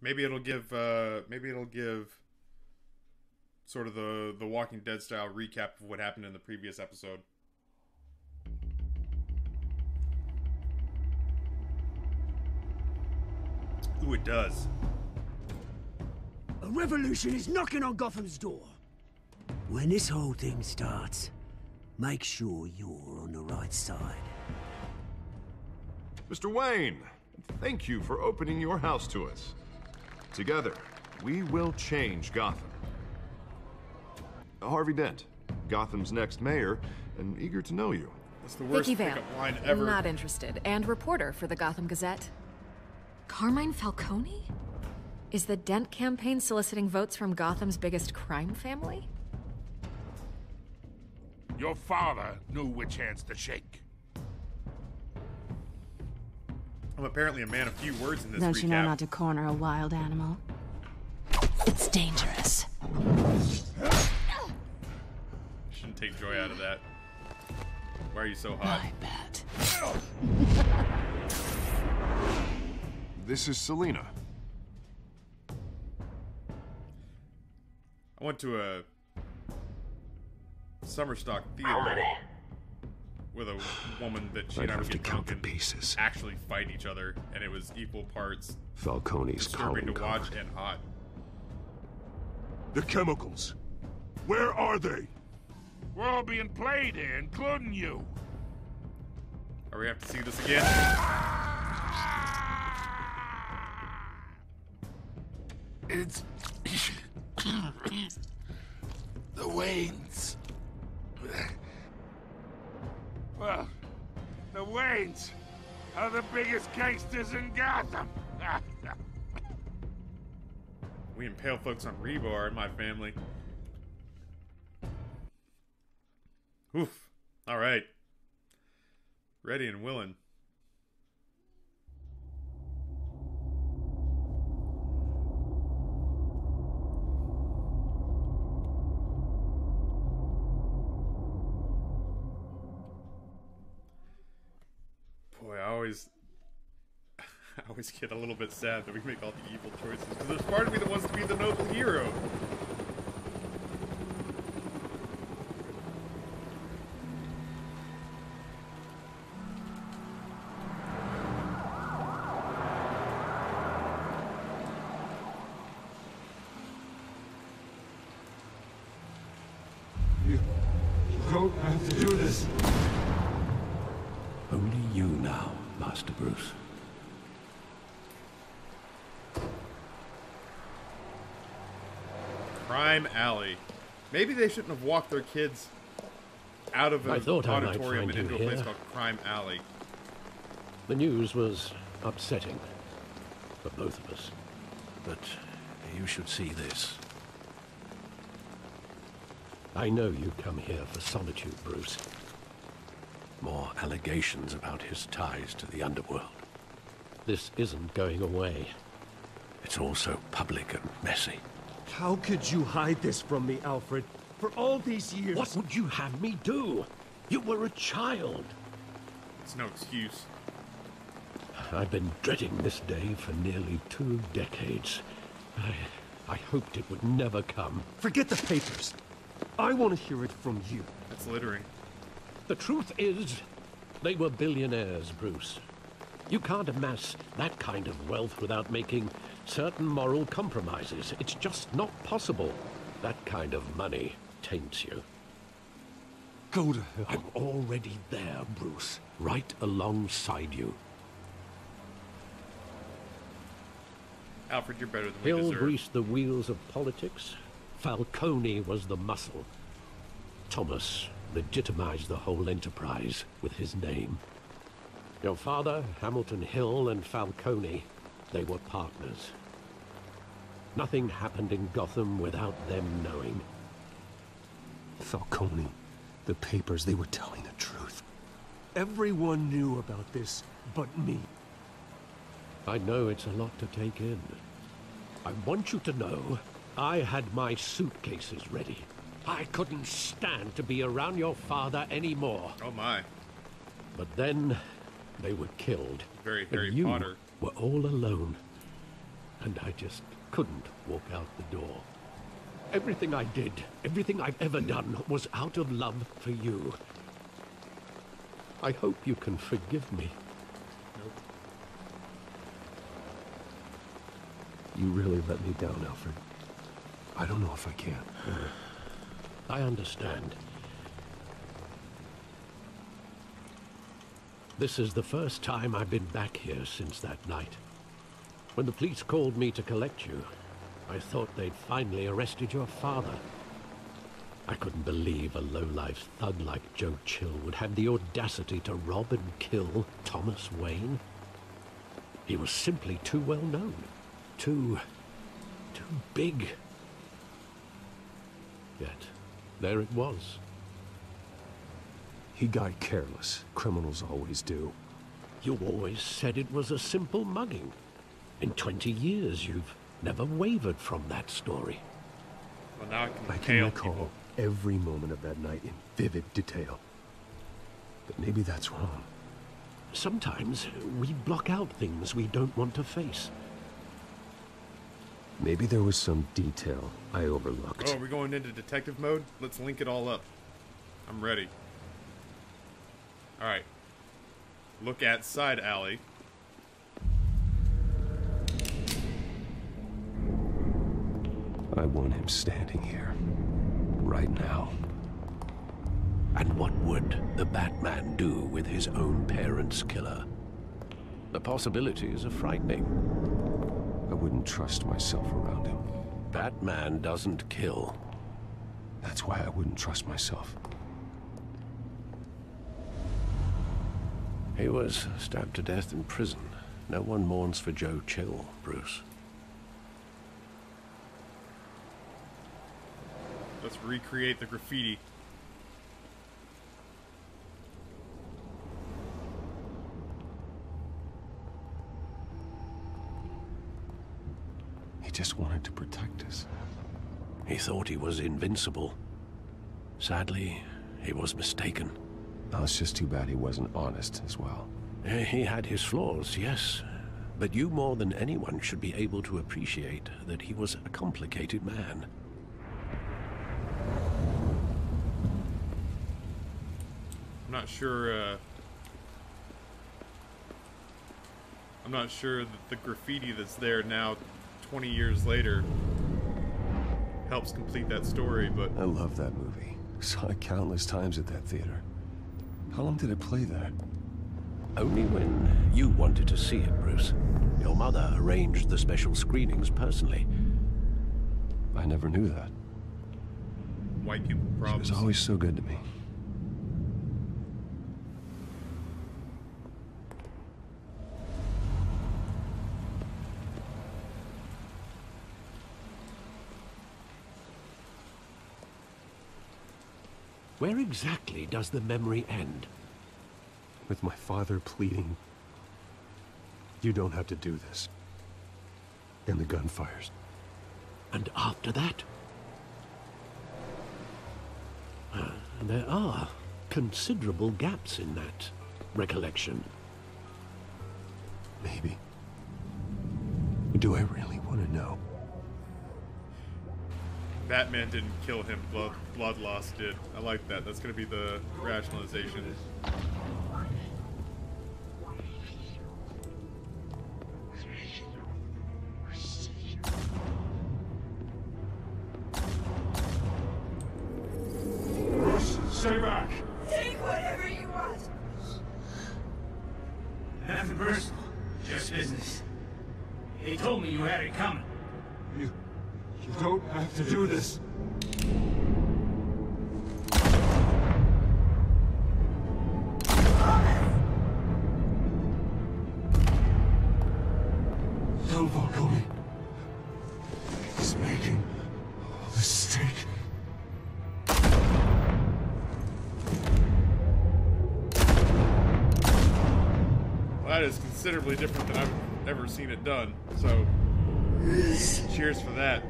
Maybe it'll give. Uh, maybe it'll give. Sort of the the Walking Dead style recap of what happened in the previous episode. Ooh, it does. A revolution is knocking on Gotham's door. When this whole thing starts, make sure you're on the right side. Mr. Wayne, thank you for opening your house to us. Together, we will change Gotham. Harvey Dent, Gotham's next mayor, and eager to know you. That's the worst Vikki Vale. pickup line ever. Not interested. And reporter for the Gotham Gazette. Carmine Falcone? Is the Dent campaign soliciting votes from Gotham's biggest crime family? Your father knew which hands to shake. I'm apparently a man of few words in this Don't recap. you know not to corner a wild animal? It's dangerous. Shouldn't take joy out of that. Why are you so hot? I bet. This is Selina. I went to a summer stock theater How many? With a woman that she I'd and I would have to get count drunk the and pieces. actually fight each other, and it was equal parts Falcone's disturbing calling to watch card. and hot. The chemicals. Where are they? We're all being played here, including you. Are we have to see this again? It's the Waynes. Well, the Waynes are the biggest gangsters in Gotham. We impale folks on rebar in my family. Oof. All right. Ready and willing. Boy, I always I always get a little bit sad that we make all the evil choices because there's part of me that wants to be the noble hero. You don't have to do this. Only you now, Master Bruce. Crime Alley. Maybe they shouldn't have walked their kids out of an thought I might auditorium and into a place here. called Crime Alley. The news was upsetting for both of us. But you should see this. I know you come here for solitude, Bruce. More allegations about his ties to the underworld. This isn't going away. It's all so public and messy. How could you hide this from me, Alfred? For all these years. What would you have me do? You were a child. It's no excuse. I've been dreading this day for nearly two decades. I, I hoped it would never come. Forget the papers. I want to hear it from you. That's littering. The truth is, they were billionaires, Bruce. You can't amass that kind of wealth without making certain moral compromises. It's just not possible. That kind of money taints you. Go to hell. I'm already there, Bruce. Right alongside you. Alfred, you're better than we Hill deserve. greased the wheels of politics. Falcone was the muscle. Thomas legitimized the whole enterprise with his name. Your father, Hamilton Hill, and Falcone, they were partners. Nothing happened in Gotham without them knowing. Falcone, the papers, they were telling the truth. Everyone knew about this but me. I know it's a lot to take in. I want you to know I had my suitcases ready. I couldn't stand to be around your father anymore. Oh my. But then they were killed. Very and you Potter. were all alone. and I just couldn't walk out the door. Everything I did, everything I've ever done, was out of love for you. I hope you can forgive me. Nope. You really let me down, Alfred. I don't know if I can. I understand. This is the first time I've been back here since that night. When the police called me to collect you, I thought they'd finally arrested your father. I couldn't believe a low-life thug like Joe Chill would have the audacity to rob and kill Thomas Wayne. He was simply too well known. Too... too big. Yet, there it was. He got careless. Criminals always do. You always said it was a simple mugging. In 20 years, you've never wavered from that story. Well, now I can, I can recall people. every moment of that night in vivid detail. But maybe that's wrong. Sometimes we block out things we don't want to face. Maybe there was some detail I overlooked. Oh, we're we going into detective mode? Let's link it all up. I'm ready. Alright. Look at side alley. I want him standing here. Right now. And what would the Batman do with his own parents' killer? The possibilities are frightening. I wouldn't trust myself around him. Batman doesn't kill. That's why I wouldn't trust myself. He was stabbed to death in prison. No one mourns for Joe Chill, Bruce. Let's recreate the graffiti. He just wanted to protect us. He thought he was invincible. Sadly, he was mistaken. Now, it's just too bad he wasn't honest as well. Eh, He had his flaws, yes. But you more than anyone should be able to appreciate that he was a complicated man. I'm not sure, uh... I'm not sure that the graffiti that's there now, 20 years later, helps complete that story, but... I love that movie. Saw it countless times at that theater. How long did it play there? Only when you wanted to see it, Bruce. Your mother arranged the special screenings personally. I never knew that. White people problems. She was always so good to me. Where exactly does the memory end? With my father pleading, you don't have to do this. And the gun fires. And after that? Uh, there are considerable gaps in that recollection. Maybe. Do I really want to know? Batman didn't kill him, Blood loss did. I like that. That's gonna be the rationalization. Considerably different than I've ever seen it done. So, cheers for that.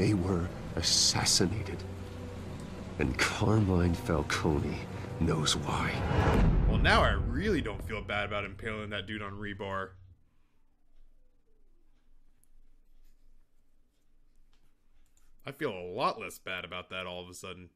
They were assassinated. And Carmine Falcone knows why. Well, now I really don't feel bad about impaling that dude on rebar. I feel a lot less bad about that all of a sudden.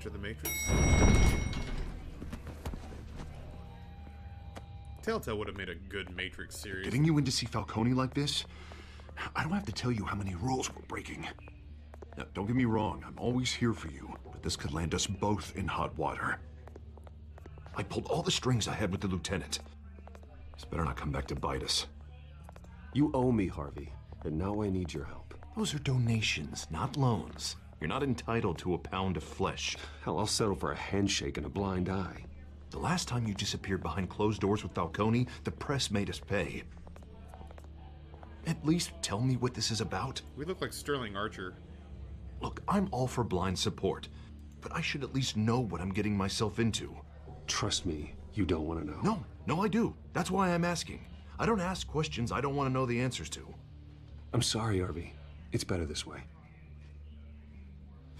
Enter the Matrix. Telltale would have made a good Matrix series. Getting you in to see Falcone like this? I don't have to tell you how many rules we're breaking. Now, don't get me wrong, I'm always here for you, but this could land us both in hot water. I pulled all the strings I had with the lieutenant. This better not come back to bite us. You owe me, Harvey, and now I need your help. Those are donations, not loans. You're not entitled to a pound of flesh. Hell, I'll settle for a handshake and a blind eye. The last time you disappeared behind closed doors with Falcone, the press made us pay. At least tell me what this is about. We look like Sterling Archer. Look, I'm all for blind support, but I should at least know what I'm getting myself into. Trust me, you don't want to know. No, no, I do. That's why I'm asking. I don't ask questions I don't want to know the answers to. I'm sorry, Harvey. It's better this way.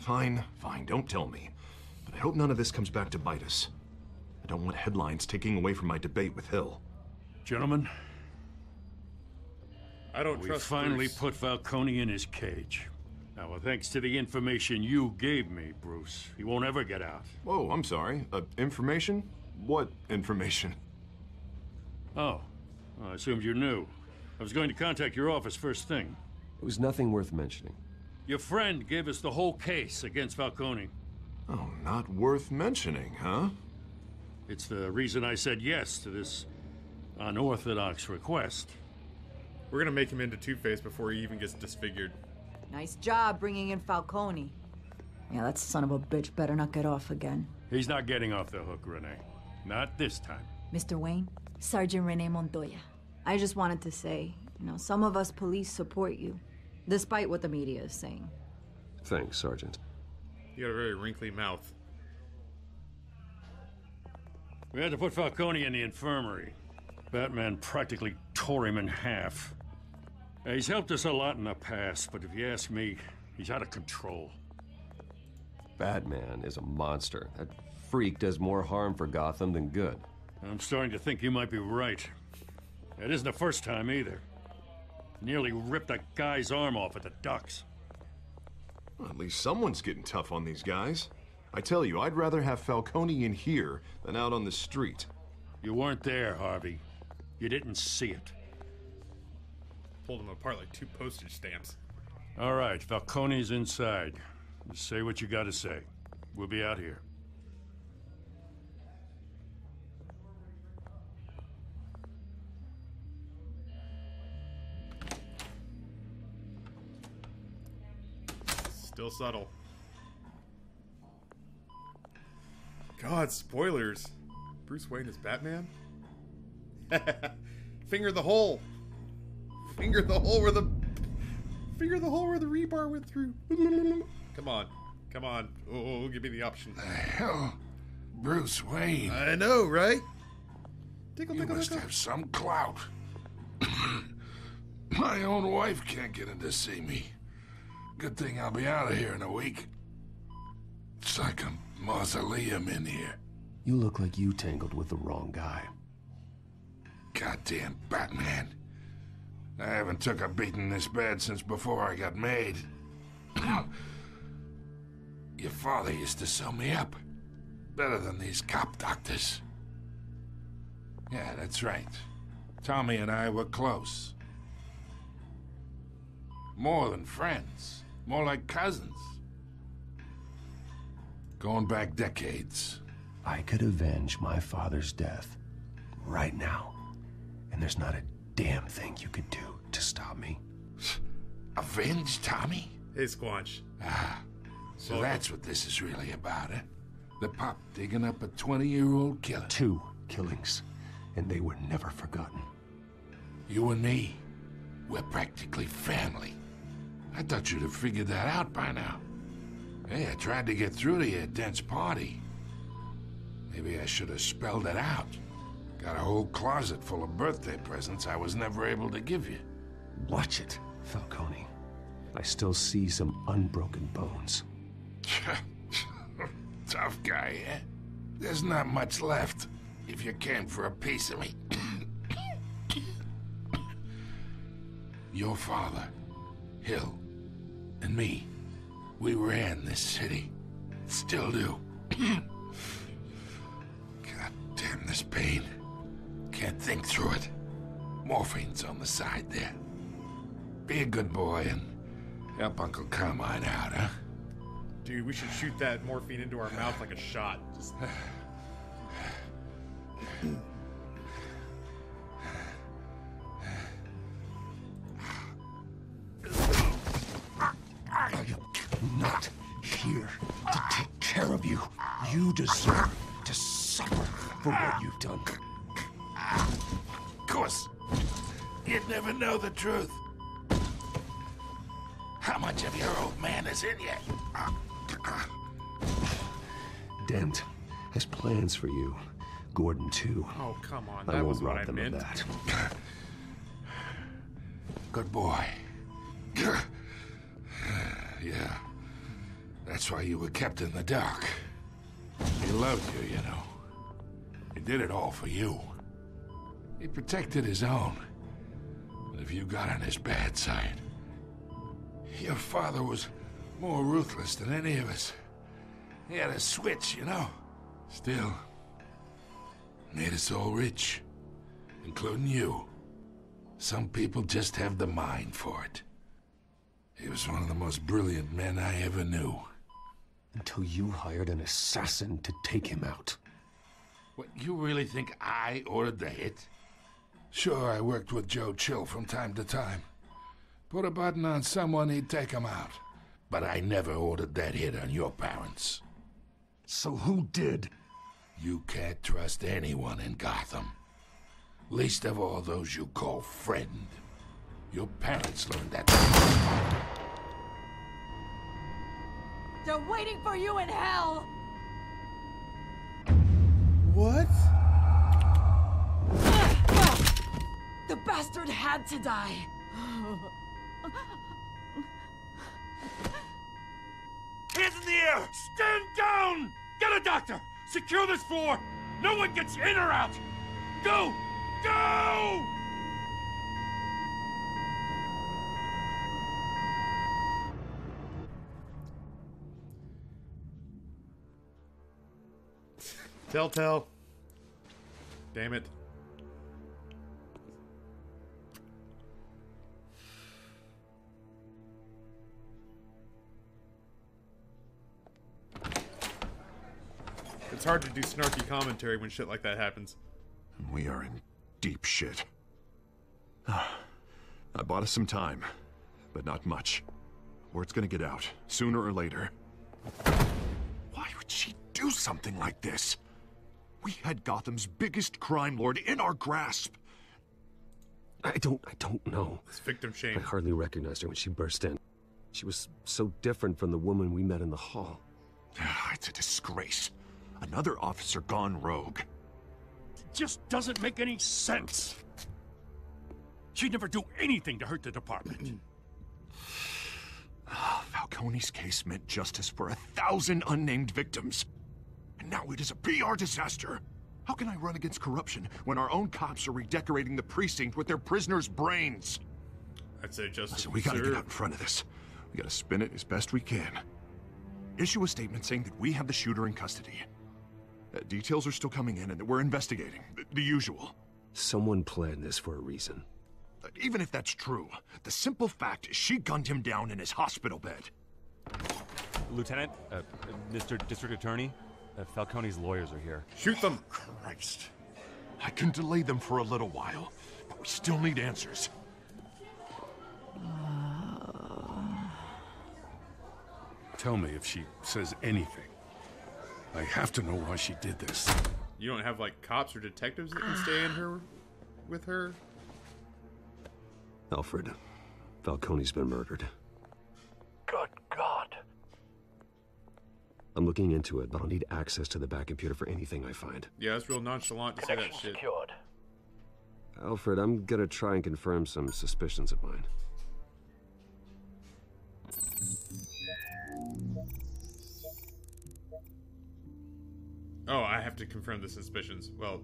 Fine, fine, don't tell me. But I hope none of this comes back to bite us. I don't want headlines taking away from my debate with Hill. Gentlemen, I don't we trust finally Bruce. put Falcone in his cage. Now, well, thanks to the information you gave me, Bruce, he won't ever get out. Whoa, I'm sorry. Uh, information? What information? Oh, well, I assumed you knew. I was going to contact your office first thing. It was nothing worth mentioning. Your friend gave us the whole case against Falcone. Oh, not worth mentioning, huh? It's the reason I said yes to this unorthodox request. We're gonna make him into Two Face before he even gets disfigured. Nice job bringing in Falcone. Yeah, that son of a bitch better not get off again. He's not getting off the hook, Renee. Not this time. Mr. Wayne, Sergeant Renee Montoya. I just wanted to say, you know, some of us police support you, despite what the media is saying. Thanks, Sergeant. You got a very wrinkly mouth. We had to put Falcone in the infirmary. Batman practically tore him in half. Uh, He's helped us a lot in the past, but if you ask me, he's out of control. Batman is a monster. That freak does more harm for Gotham than good. I'm starting to think you might be right. It isn't the first time either. Nearly ripped a guy's arm off at the docks. Well, at least someone's getting tough on these guys. I tell you, I'd rather have Falcone in here than out on the street. You weren't there, Harvey. You didn't see it. Pulled him apart like two postage stamps. All right, Falcone's inside. Just say what you gotta say. We'll be out here. Still subtle. God, spoilers. Bruce Wayne is Batman? Finger the hole. Finger the hole where the Finger the hole where the rebar went through. Come on. Come on. Oh, give me the option. The Hell, Bruce Wayne. I know, right? Tickle, You tickle, must tickle. have some clout. My own wife can't get in to see me. Good thing I'll be out of here in a week. It's like a mausoleum in here. You look like you tangled with the wrong guy. Goddamn Batman. I haven't took a beating this bad since before I got made. Your father used to sew me up. Better than these cop doctors. Yeah, that's right. Tommy and I were close. More than friends. More like cousins. Going back decades. I could avenge my father's death right now. And there's not a damn thing you could do to stop me. Avenge Tommy? Hey, Squanch. Ah, So that's what this is really about, eh? The pop digging up a 20-year-old killer. Two killings, and they were never forgotten. You and me, we're practically family. I thought you'd have figured that out by now. Hey, I tried to get through to you at Dent's party. Maybe I should have spelled it out. Got a whole closet full of birthday presents I was never able to give you. Watch it, Falcone. I still see some unbroken bones. Tough guy, eh? There's not much left if you came for a piece of me. Your father, Hill, and me, we ran this city. Still do. God damn this pain. Can't think through it. Morphine's on the side there. Be a good boy and help Uncle Carmine out, huh? Dude, we should shoot that morphine into our mouth like a shot. Just... of you. You deserve to suffer for what you've done. Of course. You'd never know the truth. How much of your old man is in you? Uh, Dent has plans for you. Gordon, too. Oh, come on. I That won't was what rob I them meant. of that. Good boy. yeah. That's why you were kept in the dark. He loved you, you know. He did it all for you. He protected his own. But if you got on his bad side, your father was more ruthless than any of us. He had a switch, you know. Still, made us all rich, including you. Some people just have the mind for it. He was one of the most brilliant men I ever knew. Until you hired an assassin to take him out. What, you really think I ordered the hit? Sure, I worked with Joe Chill from time to time. Put a button on someone, he'd take him out. But I never ordered that hit on your parents. So who did? You can't trust anyone in Gotham. Least of all those you call friend. Your parents learned that. They're waiting for you in hell! What? The bastard had to die. Hands in the air! Stand down! Get a doctor! Secure this floor! No one gets in or out! Go! Go! Telltale. Damn it. It's hard to do snarky commentary when shit like that happens. We are in deep shit. Ah, I bought us some time, but not much. Word's gonna get out, sooner or later. Why would she do something like this? We had Gotham's biggest crime lord in our grasp. I don't I don't know. It's victim shame. I hardly recognized her when she burst in. She was so different from the woman we met in the hall. Ah, it's a disgrace. Another officer gone rogue. It just doesn't make any sense. She'd never do anything to hurt the department. Ah, Falcone's case meant justice for a thousand unnamed victims. And now it is a PR disaster. How can I run against corruption when our own cops are redecorating the precinct with their prisoners' brains? I'd say justice. Listen, we gotta get out in front of this. We gotta spin it as best we can. Issue a statement saying that we have the shooter in custody. Uh, details are still coming in and that we're investigating. The, the usual. Someone planned this for a reason. Uh, Even if that's true, the simple fact is she gunned him down in his hospital bed. Lieutenant, uh, Mr. District Attorney, Uh, Falcone's lawyers are here. Shoot them! Christ. I can delay them for a little while, but we still need answers. Uh. Tell me if she says anything. I have to know why she did this. You don't have like cops or detectives that can stay in her with her? Alfred, Falcone's been murdered. I'm looking into it, but I'll need access to the back computer for anything I find. Yeah, that's real nonchalant to say that shit. Secured. Alfred, I'm gonna try and confirm some suspicions of mine. Oh, I have to confirm the suspicions. Well,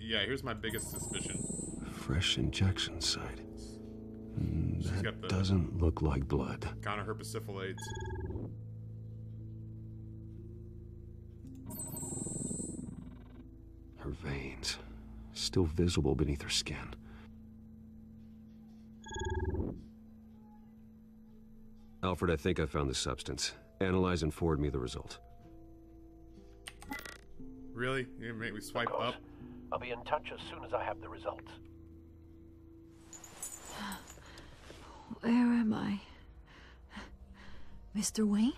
yeah, here's my biggest suspicion. Fresh injection site. Mm, that got the- doesn't look like blood. Gonorrhea Her veins, still visible beneath her skin. Alfred, I think I found the substance. Analyze and forward me the result. Really? You gonna make me swipe up? I'll be in touch as soon as I have the results. Where am I? Mr. Wayne?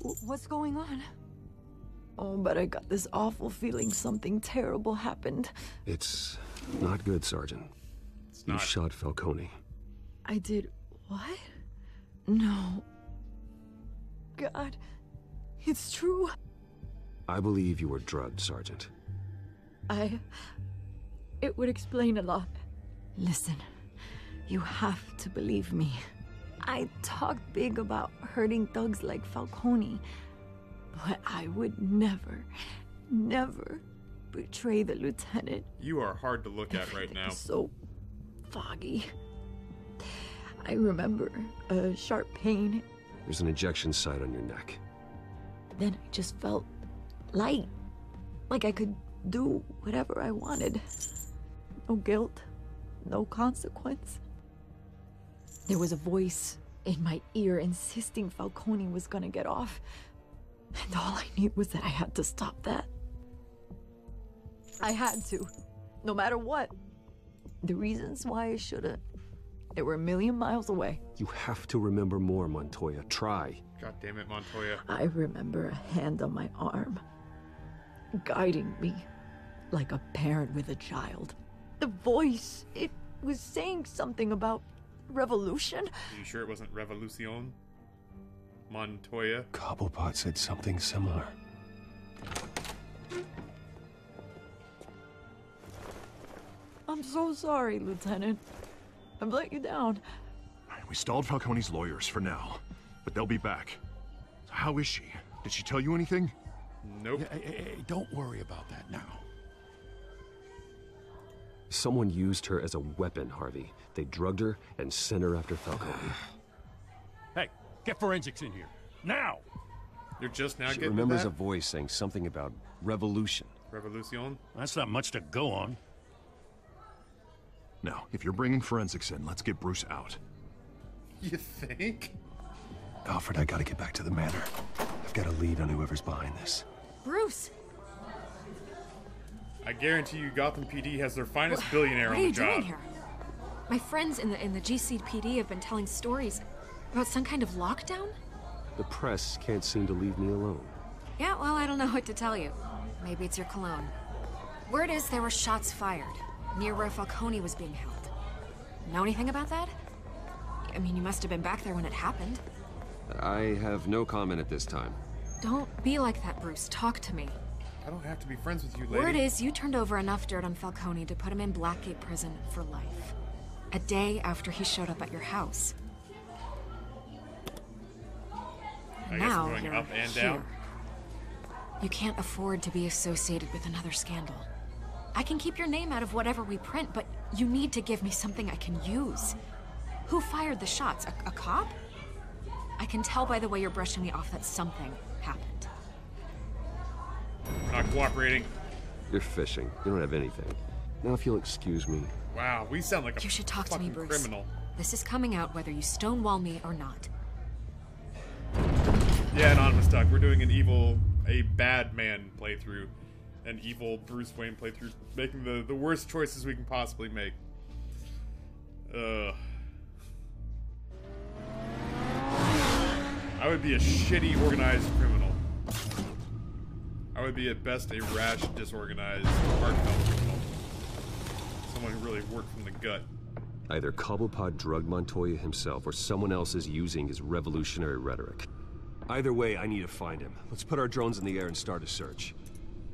What's going on? Oh, but I got this awful feeling something terrible happened. It's not good, Sergeant. you not. shot Falcone. I did what? No. God, it's true. I believe you were drugged, Sergeant. I. It would explain a lot. Listen, you have to believe me. I talked big about hurting thugs like Falcone, but I would never, never betray the lieutenant. You are hard to look at right now. So foggy. I remember a sharp pain, There's an injection site on your neck. then I just felt light. Like I could do whatever I wanted. No guilt, no consequence. There was a voice in my ear insisting Falcone was gonna get off. And all I knew was that I had to stop that. I had to, no matter what. The reasons why I should've, they were a million miles away. You have to remember more, Montoya. Try. God damn it, Montoya. I remember a hand on my arm, guiding me like a parent with a child. The voice, it was saying something about revolution. Are you sure it wasn't Revolucion? Montoya? Cobblepot said something similar. I'm so sorry, Lieutenant. I've let you down. We stalled Falcone's lawyers for now, but they'll be back. How is she? Did she tell you anything? Nope. Hey, hey, hey, don't worry about that now. Someone used her as a weapon, Harvey. They drugged her and sent her after Falcone. Hey, get forensics in here. Now! You're just now she getting remembers to a voice saying something about revolution. Revolucion? That's not much to go on. Now, if you're bringing forensics in, let's get Bruce out. You think? Alfred, I gotta get back to the manor. I've got a lead on whoever's behind this. Bruce, I guarantee you Gotham PD has their finest billionaire what on are the you job. doing here? My friends in the in the GCPD have been telling stories about some kind of lockdown. The press can't seem to leave me alone. Yeah, well, I don't know what to tell you. Maybe it's your cologne. Word is there were shots fired near where Falcone was being held. Know anything about that? I mean, you must have been back there when it happened. I have no comment at this time. Don't be like that, Bruce. Talk to me. I don't have to be friends with you, lady. Word is you turned over enough dirt on Falcone to put him in Blackgate Prison for life. A day after he showed up at your house. I now I'm going you're up and here. down. You can't afford to be associated with another scandal. I can keep your name out of whatever we print, but you need to give me something I can use. Who fired the shots? A, a cop? I can tell by the way you're brushing me off that something happened. Not cooperating. You're fishing. You don't have anything. Now, if you'll excuse me. Wow, we sound like a you should talk to me, Bruce. criminal. This is coming out whether you stonewall me or not. Yeah, anonymous duck. We're doing an evil, a bad man playthrough, an evil Bruce Wayne playthrough, making the the worst choices we can possibly make. Ugh. I would be a shitty organized criminal. I would be at best a rash, disorganized, heartfelt criminal. Someone who really worked from the gut. Either Cobblepot drugged Montoya himself or someone else is using his revolutionary rhetoric. Either way, I need to find him. Let's put our drones in the air and start a search.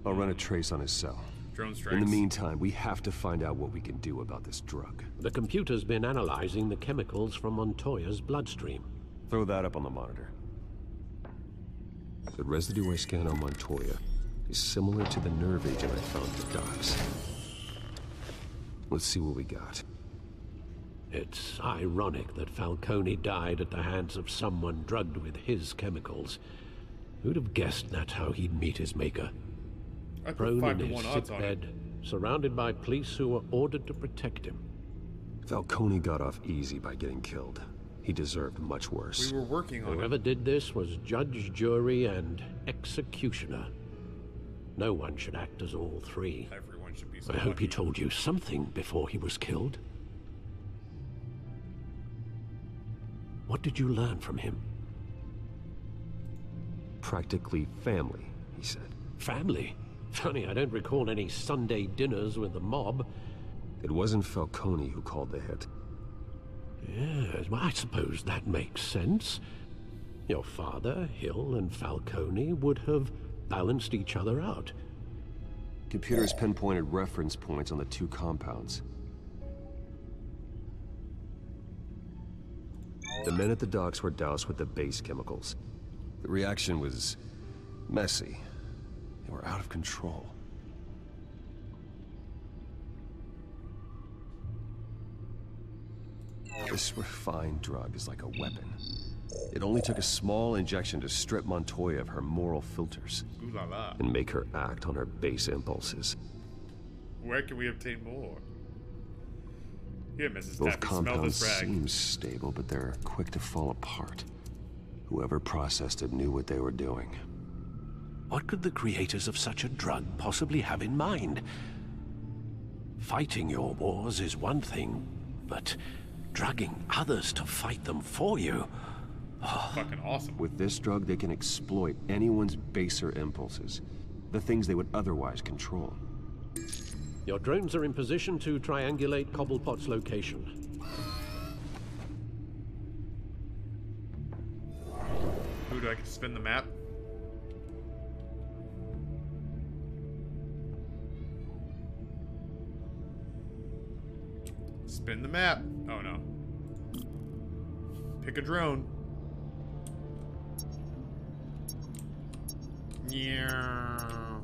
I'll run a trace on his cell. Drone strikes. In the meantime, we have to find out what we can do about this drug. The computer's been analyzing the chemicals from Montoya's bloodstream. Throw that up on the monitor. The residue I scan on Montoya is similar to the nerve agent I found at the docks. Let's see what we got. It's ironic that Falcone died at the hands of someone drugged with his chemicals. Who'd have guessed that's how he'd meet his maker? I put Prone in his one odds on it. sickbed, surrounded by police who were ordered to protect him. Falcone got off easy by getting killed. He deserved much worse. We were working on Whoever it. did this was judge, jury, and executioner. No one should act as all three. Everyone should be I hope he told you something before he was killed. What did you learn from him? Practically family, he said. Family? Funny, I don't recall any Sunday dinners with the mob. It wasn't Falcone who called the hit. Yes, well, I suppose that makes sense. Your father, Hill, and Falcone would have balanced each other out. Computers pinpointed reference points on the two compounds. The men at the docks were doused with the base chemicals. The reaction was messy. They were out of control. This refined drug is like a weapon. It only took a small injection to strip Montoya of her moral filters Ooh la la. and make her act on her base impulses. Where can we obtain more? Here, Mrs. Both Taffy, smell compounds this rag. seem stable, but they're quick to fall apart. Whoever processed it knew what they were doing. What could the creators of such a drug possibly have in mind? Fighting your wars is one thing, but drugging others to fight them for you. Fucking awesome. With this drug, they can exploit anyone's baser impulses, the things they would otherwise control. Your drones are in position to triangulate Cobblepot's location. Who do I get to spin the map? Spin the map. Oh no. Pick a drone. Yeah.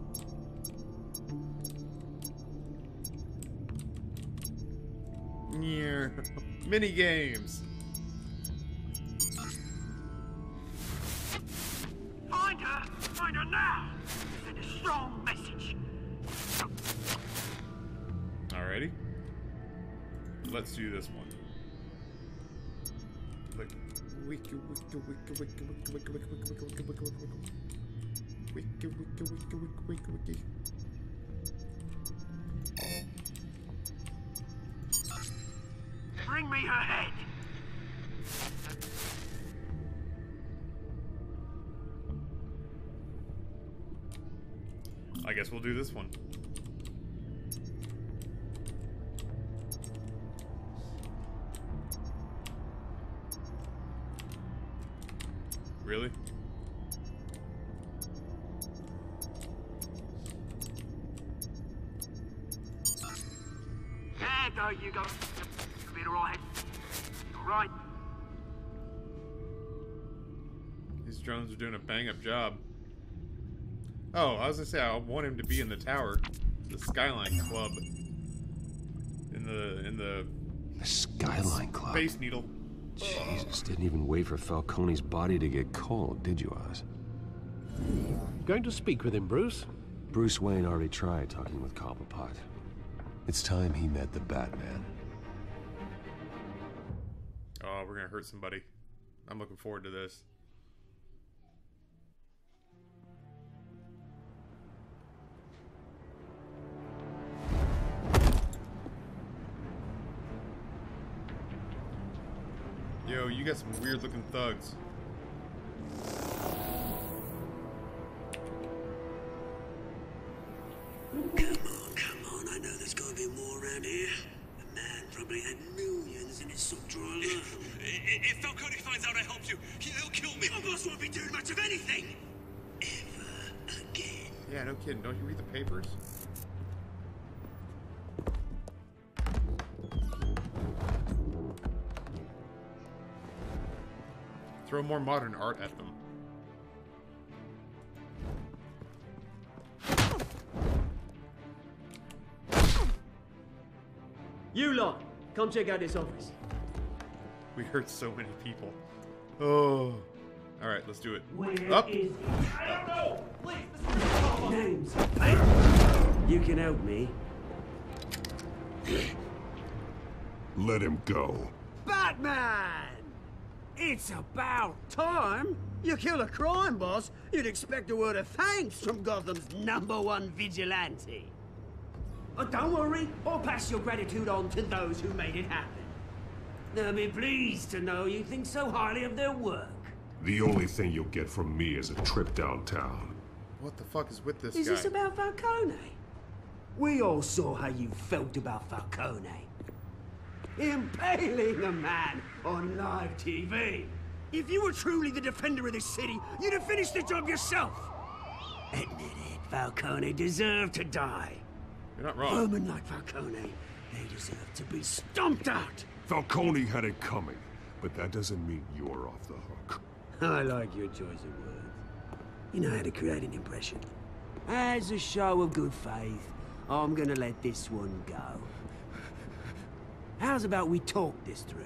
Yeah. Mini games. Find her! Find her now! Send a strong message. Alrighty. Let's do this one. Click. Wiki, wiki, wiki, wiki, wiki, wiki, wiki, wiki, wiki, wiki, wiki, wiki, wiki. Wiki, wiki, wiki. Bring me her head! I guess we'll do this one. Drones are doing a bang up job. Oh, I was gonna say I want him to be in the tower, the Skyline Club, in the in the The Skyline Club. Space Needle. Jesus, didn't even wait for Falcone's body to get cold, did you, Oz? Going to speak with him, Bruce? Bruce Wayne already tried talking with Cobblepot. It's time he met the Batman. Oh, we're gonna hurt somebody. I'm looking forward to this. Yo, you got some weird looking thugs. Come on, come on. I know there's got to be more around here. The man probably had millions in his sock drawer alone. If Falcone finds out I helped you, he'll kill me. Your boss won't be doing much of anything. Ever again. Yeah, no kidding. Don't you read the papers? Throw more modern art at them. You lot, come check out this office. We hurt so many people. Oh. Alright, let's do it. Where Up! is I don't know! Please, Names. You can help me. Let him go. Batman! It's about time. You kill a crime boss, you'd expect a word of thanks from Gotham's number one vigilante. But don't worry, I'll pass your gratitude on to those who made it happen. They'll be pleased to know you think so highly of their work. The only thing you'll get from me is a trip downtown. What the fuck is with this Is guy? this about Falcone? We all saw how you felt about Falcone. Impaling a man on live TV. If you were truly the defender of this city, you'd have finished the job yourself. Admit it, Falcone deserved to die. You're not wrong. Vermin like Falcone, they deserve to be stomped out. Falcone had it coming, but that doesn't mean you're off the hook. I like your choice of words. You know how to create an impression. As a show of good faith, I'm gonna let this one go. How's about we talk this through?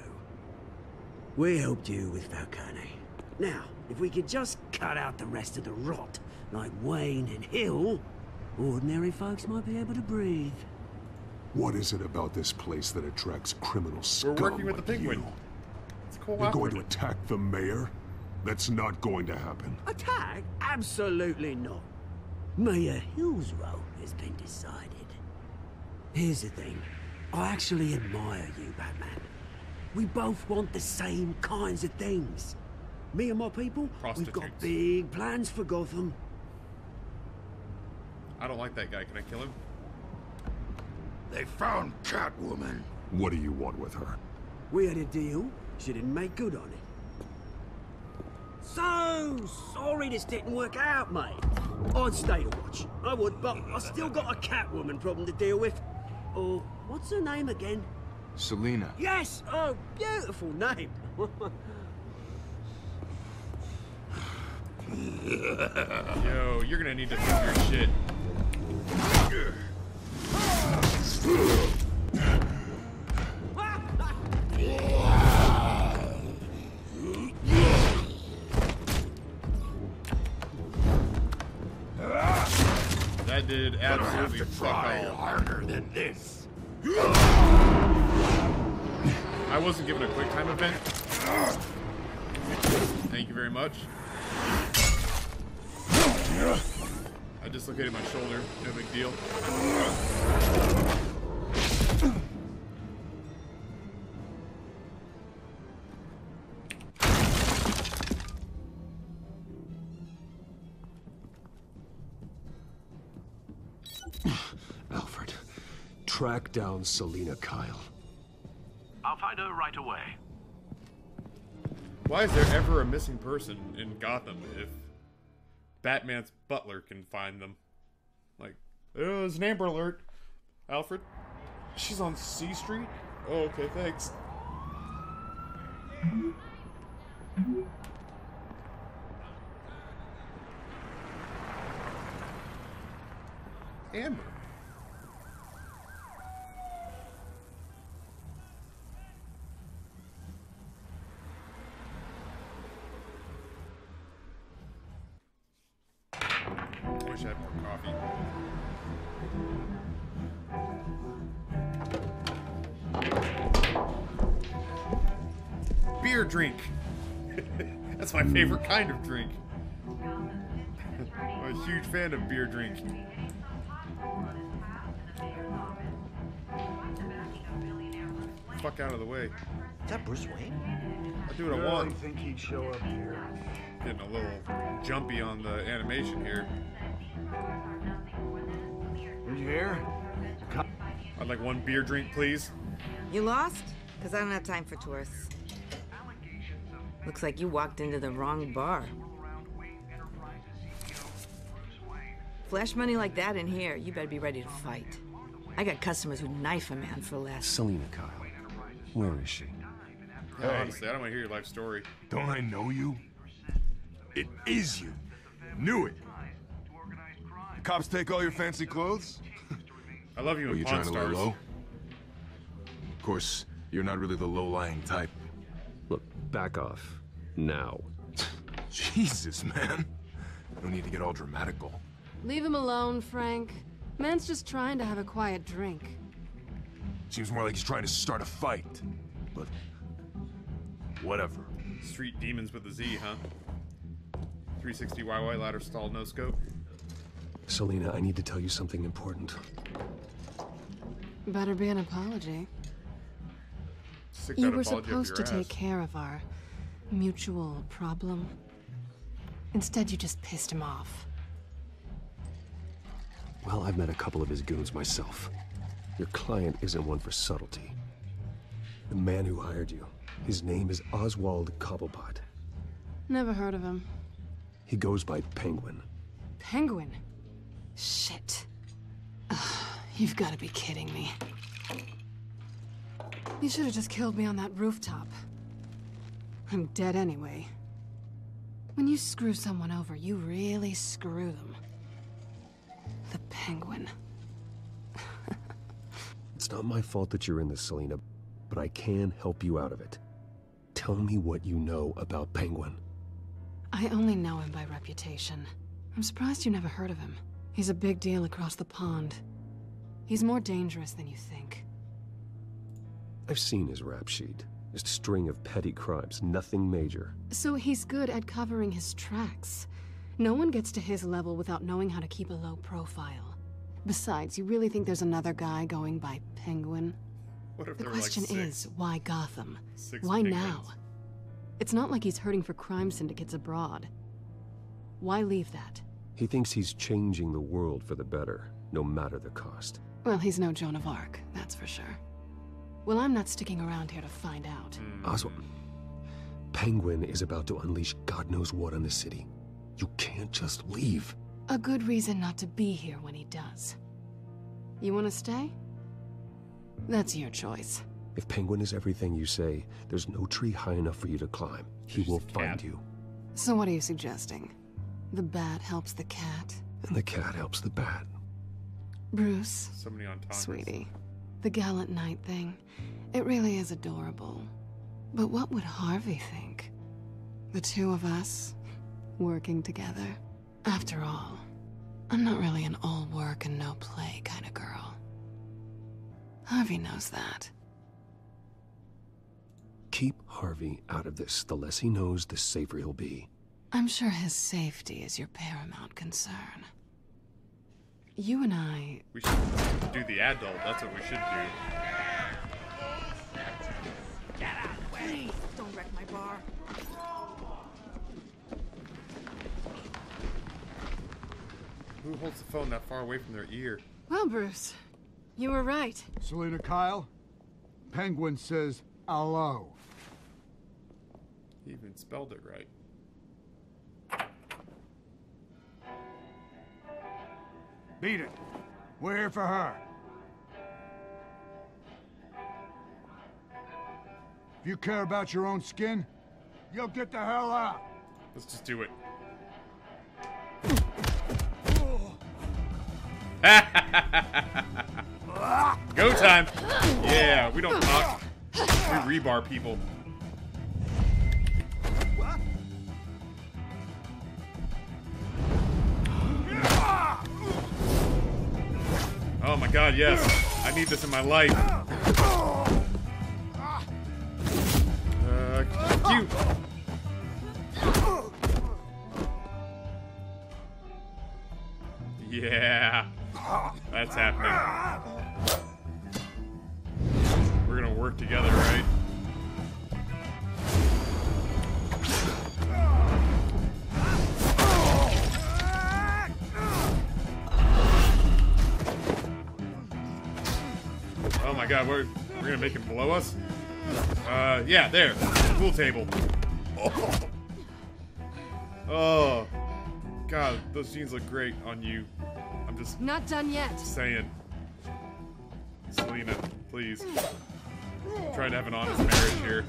We helped you with Falcone. Now, if we could just cut out the rest of the rot, like Wayne and Hill, ordinary folks might be able to breathe. What is it about this place that attracts criminal scum We're working with the penguin. you? It's You're going to attack the mayor? That's not going to happen. Attack? Absolutely not. Mayor Hill's role has been decided. Here's the thing. I actually admire you, Batman. We both want the same kinds of things. Me and my people, we've got big plans for Gotham. I don't like that guy. Can I kill him? They found Catwoman. What do you want with her? We had a deal. She didn't make good on it. So sorry this didn't work out, mate. I'd stay to watch. I would, but I still got a Catwoman problem to deal with. Oh, what's her name again? Selena. Yes! Oh, beautiful name. Yo, you're gonna need to move your shit. Oh. Did absolutely fuck all. harder than this. I wasn't given a quick time event. Thank you very much. I dislocated my shoulder. No big deal. Track down Selena Kyle. I'll find her right away. Why is there ever a missing person in Gotham if Batman's butler can find them? Like, oh, there's an Amber Alert. Alfred, she's on C Street? Oh, okay, thanks. Amber. Drink. That's my favorite kind of drink. I'm a huge fan of beer drink. Fuck out of the way. Is that Bruce Wayne? I do what I Really want. think he'd show up here? Getting a little jumpy on the animation here. Did you here? I'd like one beer drink, please. You lost? Because I don't have time for tourists. Looks like you walked into the wrong bar. Flash money like that in here, you better be ready to fight. I got customers who knife a man for less. Selena Kyle. Where is she? Yeah, honestly, I don't want to hear your life story. Don't I know you? It is you. Knew it. Cops take all your fancy clothes? I love you Were in you Pawn trying to lay low? Of course, you're not really the low-lying type. Look, back off. Now. Jesus, man. No need to get all dramatical. Leave him alone, Frank. Man's just trying to have a quiet drink. Seems more like he's trying to start a fight. But whatever. Street Demons with a Z, huh? 360 YY ladder stall no scope. Selena, I need to tell you something important. Better be an apology. Stick You were supposed to your take care of our mutual problem. Instead, you just pissed him off. Well, I've met a couple of his goons myself. Your client isn't one for subtlety. The man who hired you, his name is Oswald Cobblepot. Never heard of him. He goes by Penguin. Penguin? Shit. Ugh, you've got to be kidding me. You should have just killed me on that rooftop. I'm dead anyway. When you screw someone over, you really screw them. The penguin. It's not my fault that you're in this, Selena, but I can help you out of it. Tell me what you know about Penguin. I only know him by reputation. I'm surprised you never heard of him. He's a big deal across the pond. He's more dangerous than you think. I've seen his rap sheet. Just a string of petty crimes, nothing major. So he's good at covering his tracks. No one gets to his level without knowing how to keep a low profile. Besides, you really think there's another guy going by Penguin? What if The there were, like, question six- is, why Gotham? six why penguins? now? It's not like he's hurting for crime syndicates abroad. Why leave that? He thinks he's changing the world for the better, no matter the cost. Well, he's no Joan of Arc, that's for sure. Well, I'm not sticking around here to find out. Oswald, Penguin is about to unleash God knows what on the city. You can't just leave. A good reason not to be here when he does. You want to stay? That's your choice. If Penguin is everything you say, there's no tree high enough for you to climb. He will find you. So, what are you suggesting? The bat helps the cat? And the cat helps the bat. Bruce, So many entendres. sweetie, the gallant knight thing, it really is adorable. But what would Harvey think? The two of us, working together? After all, I'm not really an all work and no play kind of girl. Harvey knows that. Keep Harvey out of this. The less he knows, the safer he'll be. I'm sure his safety is your paramount concern. You and I. We should do the adult. That's what we should do. Get out of the way! Please, don't wreck my bar. Who holds the phone that far away from their ear? Well, Bruce, you were right. Selena Kyle, Penguin says hello. He even spelled it right. Beat it. We're here for her. If you care about your own skin, you'll get the hell out. Let's just do it. Go time! Yeah, we don't talk. We rebar people. Oh my god, yes. I need this in my life. Uh, cute. Yeah. That's happening. We're gonna work together, right? God, we're, we're gonna make him blow us? Uh, yeah, there. Pool table. Oh. oh. God, those jeans look great on you. I'm just Not done yet. saying. Selena, please. I'm trying to have an honest marriage here.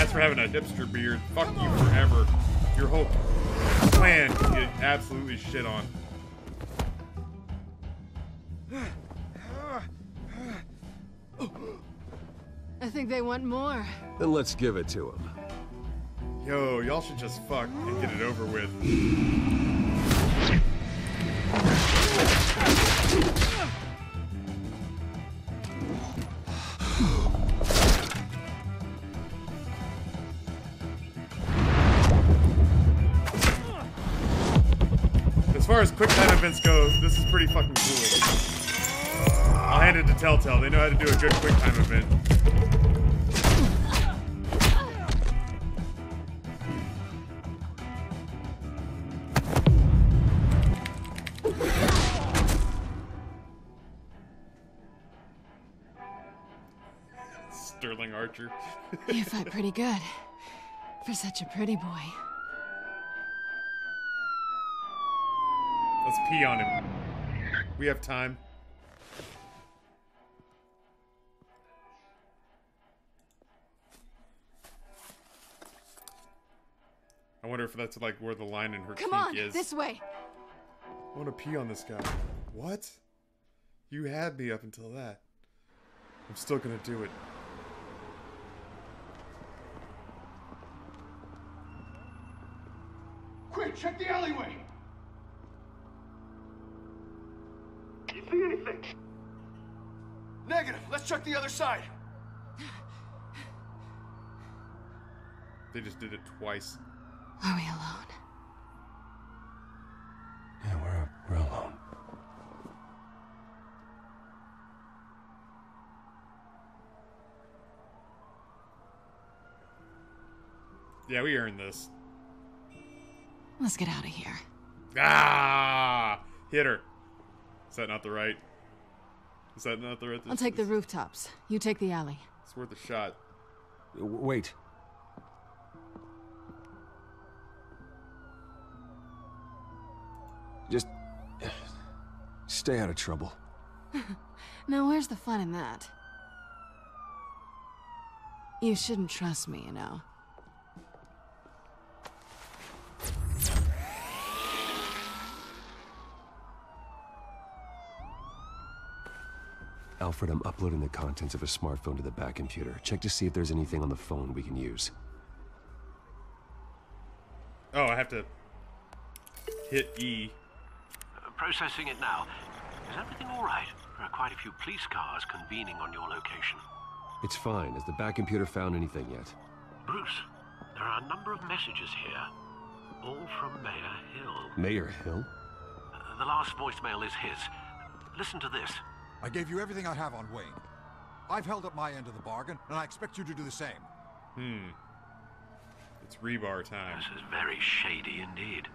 As for having a hipster beard, fuck you forever. Your whole plan can get absolutely shit on. I think they want more. Then let's give it to them. Yo, y'all should just fuck and get it over with. Far as quick time events go, this is pretty fucking cool. I'll hand it to Telltale. They know how to do a good quick time event. Sterling Archer. You fight pretty good. For such a pretty boy. Let's pee on him. We have time. I wonder if that's like where the line in her is. Come kink on, is. this way. I want to pee on this guy. What? You had me up until that. I'm still gonna do it. Quick, check the alleyway! You see anything? Negative. Let's check the other side. They just did it twice. Are we alone? Yeah, we're, we're alone. Yeah, we earned this. Let's get out of here. Ah! Hit her. Is that not the right? Is that not the right? Thing? I'll take the rooftops. You take the alley. It's worth a shot. Wait. Just stay out of trouble. now, where's the fun in that? You shouldn't trust me, you know. Alfred, I'm uploading the contents of a smartphone to the back computer. Check to see if there's anything on the phone we can use. Oh, I have to hit E. Processing it now. Is everything all right? There are quite a few police cars convening on your location. It's fine. Has the back computer found anything yet? Bruce, there are a number of messages here, all from Mayor Hill. Mayor Hill? Uh, The last voicemail is his. Listen to this. I gave you everything I have on Wayne. I've held up my end of the bargain, and I expect you to do the same. Hmm. It's rebar time. This is very shady indeed.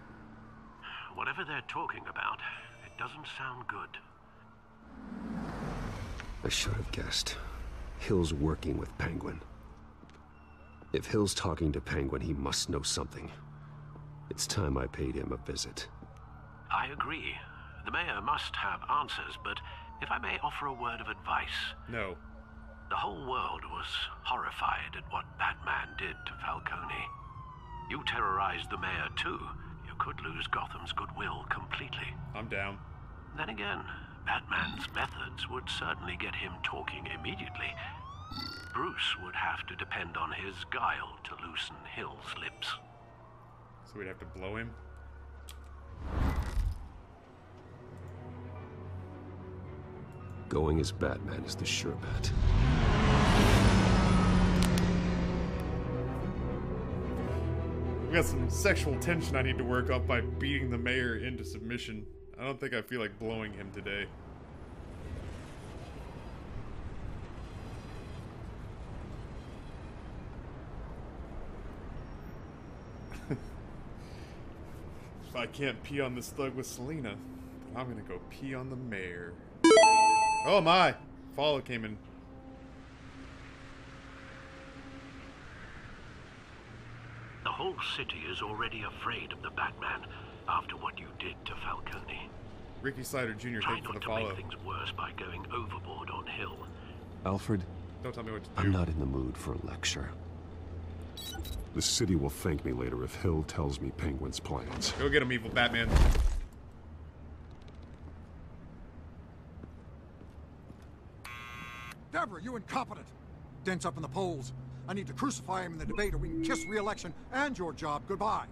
Whatever they're talking about, it doesn't sound good. I should have guessed. Hill's working with Penguin. If Hill's talking to Penguin, he must know something. It's time I paid him a visit. I agree. The mayor must have answers, but if I may offer a word of advice. No. The whole world was horrified at what Batman did to Falcone. You terrorized the mayor too. You could lose Gotham's goodwill completely. I'm down. Then again, Batman's methods would certainly get him talking immediately. Bruce would have to depend on his guile to loosen Hill's lips. So we'd have to blow him? Going as Batman is the sure bet. We got some sexual tension I need to work up by beating the mayor into submission. I don't think I feel like blowing him today. If I can't pee on this thug with Selena, I'm gonna go pee on the mayor. Oh my! Follow came in. The whole city is already afraid of the Batman after what you did to Falcone. Ricky Slider Jr. Try thank not the to follow. make things worse by going overboard on Hill. Alfred, Don't tell me what to do. I'm not in the mood for a lecture. The city will thank me later if Hill tells me Penguin's plans. Go get him, evil Batman. Deborah, you incompetent! Dents up in the polls. I need to crucify him in the debate or we can kiss re-election and your job goodbye.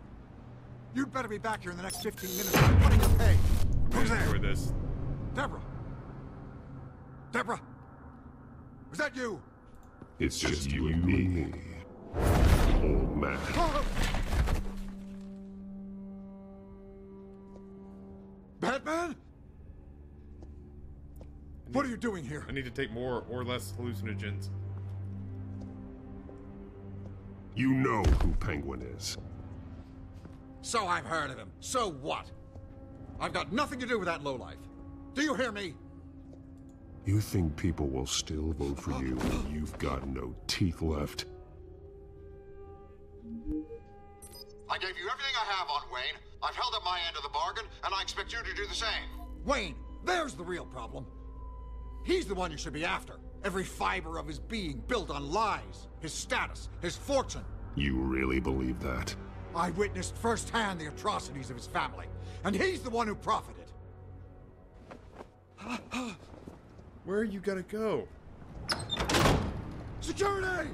You'd better be back here in the next 15 minutes or I'm cutting your pay. Who's there? Enjoy this. Deborah! Deborah! Was that you? It's just you and me, old man. Batman? What are you doing here? I need to take more or less hallucinogens. You know who Penguin is. So I've heard of him. So what? I've got nothing to do with that lowlife. Do you hear me? You think people will still vote for you when you've got no teeth left? I gave you everything I have on Wayne. I've held up my end of the bargain, and I expect you to do the same. Wayne, there's the real problem. He's the one you should be after. Every fiber of his being built on lies, his status, his fortune. You really believe that? I witnessed firsthand the atrocities of his family, and he's the one who profited. Where are you gonna go? Security!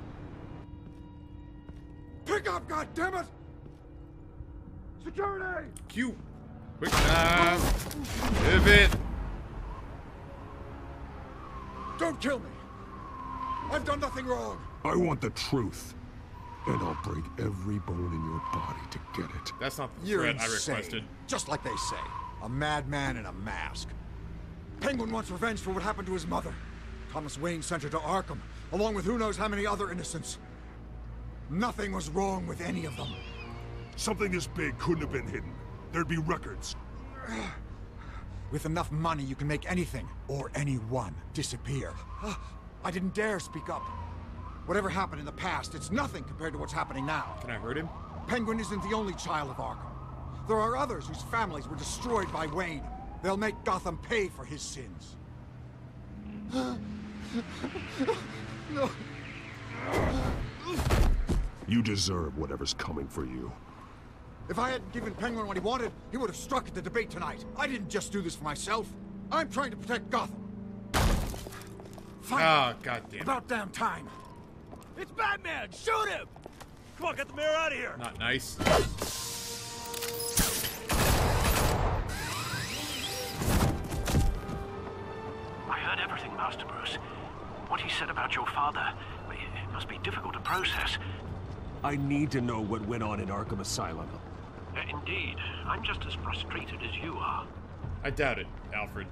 Pick up, goddammit! Security! Q. Quick time. Pivot. Don't kill me! I've done nothing wrong! I want the truth. And I'll break every bone in your body to get it. That's not the You're threat I requested. Just like they say. A madman in a mask. Penguin wants revenge for what happened to his mother. Thomas Wayne sent her to Arkham, along with who knows how many other innocents. Nothing was wrong with any of them. Something this big couldn't have been hidden. There'd be records. With enough money, you can make anything, or anyone, disappear. I didn't dare speak up. Whatever happened in the past, it's nothing compared to what's happening now. Can I hurt him? Penguin isn't the only child of Arkham. There are others whose families were destroyed by Wayne. They'll make Gotham pay for his sins. no. You deserve whatever's coming for you. If I hadn't given Penguin what he wanted, he would have struck at the debate tonight. I didn't just do this for myself. I'm trying to protect Gotham. Finally, Ah, goddamn. About damn time. It's Batman! Shoot him! Come on, get the mayor out of here! Not nice. I heard everything, Master Bruce. What he said about your father, it must be difficult to process. I need to know what went on in Arkham Asylum. Uh, indeed, I'm just as frustrated as you are. I doubt it, Alfred.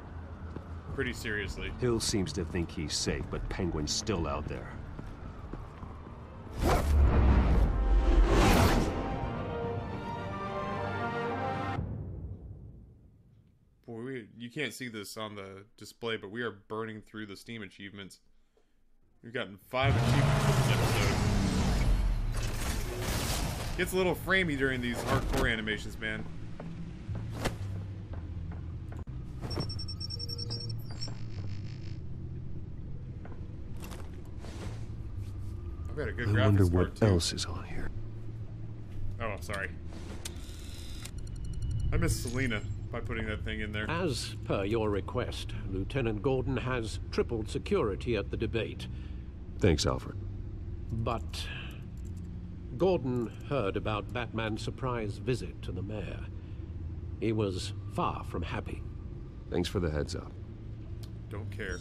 Pretty seriously. Hill seems to think he's safe, but Penguin's still out there. Boy, we, you can't see this on the display, but we are burning through the Steam achievements. We've gotten five achievements for this episode. Gets a little framey during these hardcore animations, man. I've got a good I wonder what too. else is on here. Oh, sorry. I missed Selena by putting that thing in there. As per your request, Lieutenant Gordon has tripled security at the debate. Thanks, Alfred. But Gordon heard about Batman's surprise visit to the mayor. He was far from happy. Thanks for the heads up. Don't care.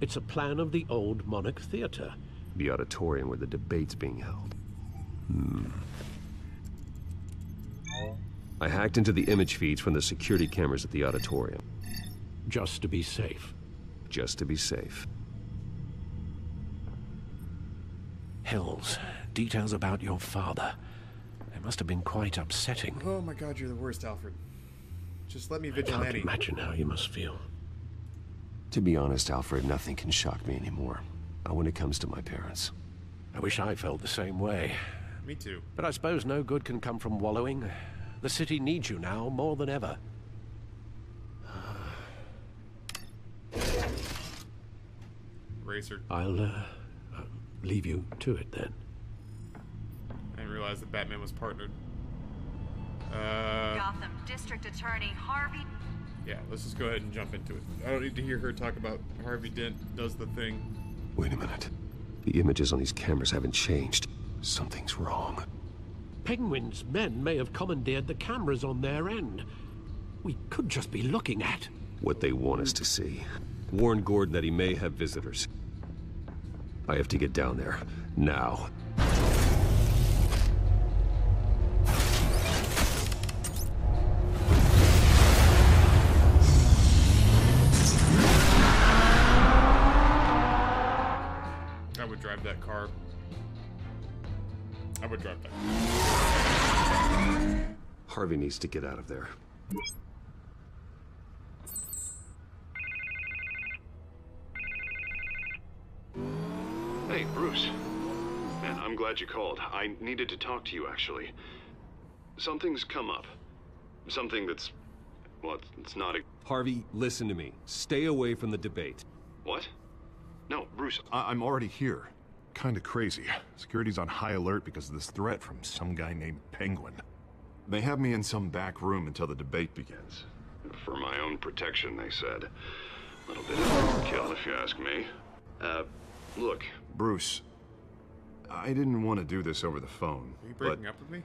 It's a plan of the old Monarch Theater. The auditorium where the debate's being held. Hmm. I hacked into the image feeds from the security cameras at the auditorium. Just to be safe. Just to be safe. Hills, details about your father. It must have been quite upsetting. Oh my god, you're the worst, Alfred. Just let me I can't imagine how you must feel. To be honest, Alfred, nothing can shock me anymore. Not when it comes to my parents. I wish I felt the same way. Me too. But I suppose no good can come from wallowing. The city needs you now more than ever. Racer. I'll uh, uh, leave you to it then. I didn't realize that Batman was partnered. Uh, Gotham District Attorney Harvey. yeah, let's just go ahead and jump into it. I don't need to hear her talk about Harvey Dent does the thing. Wait a minute. The images on these cameras haven't changed. Something's wrong. Penguin's men may have commandeered the cameras on their end. We could just be looking at. What they want us to see. Warn Gordon that he may have visitors. I have to get down there. Now. I would drive that car. I would drive that. Harvey needs to get out of there. Hey, Bruce. Man, I'm glad you called. I needed to talk to you, actually. Something's come up. Something that's. Well, it's- it's not a. Harvey, listen to me. Stay away from the debate. What? No, Bruce. I- I'm already here. Kinda crazy. Security's on high alert because of this threat from some guy named Penguin. They have me in some back room until the debate begins. For my own protection, they said. A little bit of overkill, if you ask me. Uh, look. Bruce, I didn't want to do this over the phone. Are you breaking up with me?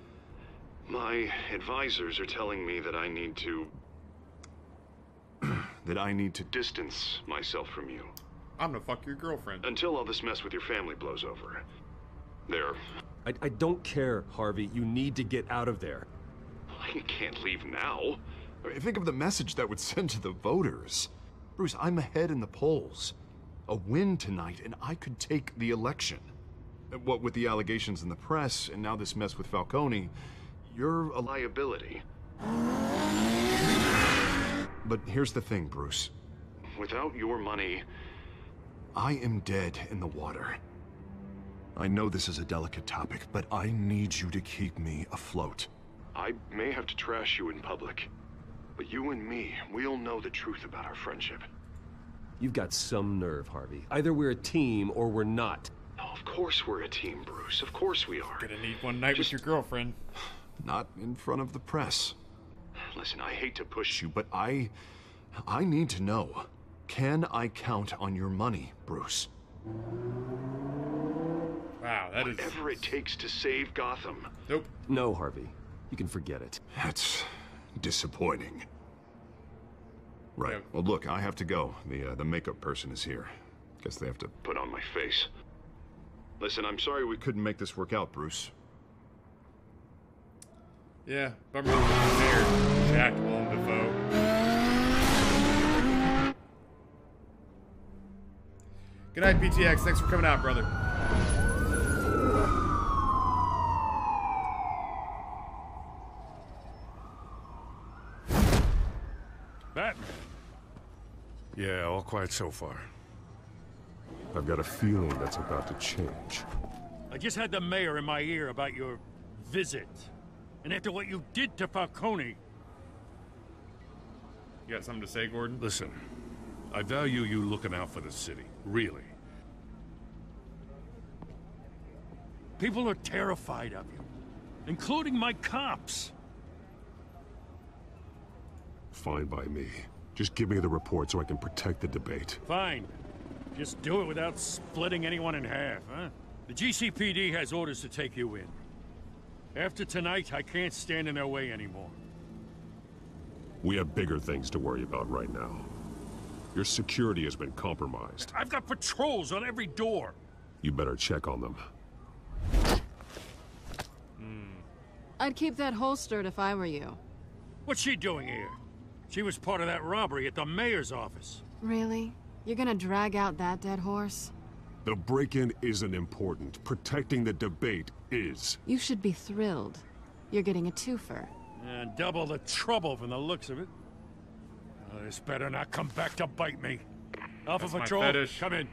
My advisors are telling me that I need to. that I need to distance myself from you. I'm gonna fuck your girlfriend. Until all this mess with your family blows over. There. I, I don't care, Harvey. You need to get out of there. I can't leave now. I mean, think of the message that would send to the voters. Bruce, I'm ahead in the polls. A win tonight, and I could take the election. What with the allegations in the press, and now this mess with Falcone, you're a liability. But here's the thing, Bruce. Without your money, I am dead in the water. I know this is a delicate topic, but I need you to keep me afloat. I may have to trash you in public. But you and me, we'll know the truth about our friendship. You've got some nerve, Harvey. Either we're a team or we're not. Of course we're a team, Bruce. Of course we are. Gonna need one night with your girlfriend. Not in front of the press. Listen, I hate to push you, but I. I need to know. Can I count on your money, Bruce? Wow, that is. Whatever it takes to save Gotham. Nope. No, Harvey. You can forget it. That's disappointing. Right. Well, look, I have to go. The uh, the makeup person is here. Guess they have to Put on my face. Listen, I'm sorry we couldn't make this work out, Bruce. Yeah, bummer there. Jack Willem Dafoe. Good night, PTX. Thanks for coming out, brother. Batman. Yeah, all quiet so far. I've got a feeling that's about to change. I just had the mayor in my ear about your visit. And after what you did to Falcone. You got something to say, Gordon? Listen, I value you looking out for the city. Really. People are terrified of you, including my cops. Fine by me. Just give me the report so I can protect the debate. Fine. Just do it without splitting anyone in half, huh? The GCPD has orders to take you in. After tonight, I can't stand in their way anymore. We have bigger things to worry about right now. Your security has been compromised. I've got patrols on every door. You better check on them. Hmm. I'd keep that holstered if I were you. What's she doing here? She was part of that robbery at the mayor's office. Really? You're gonna drag out that dead horse? The break-in isn't important. Protecting the debate is. You should be thrilled. You're getting a twofer. And double the trouble from the looks of it. Oh, this better not come back to bite me. Alpha That's my Patrol, fetish. come in.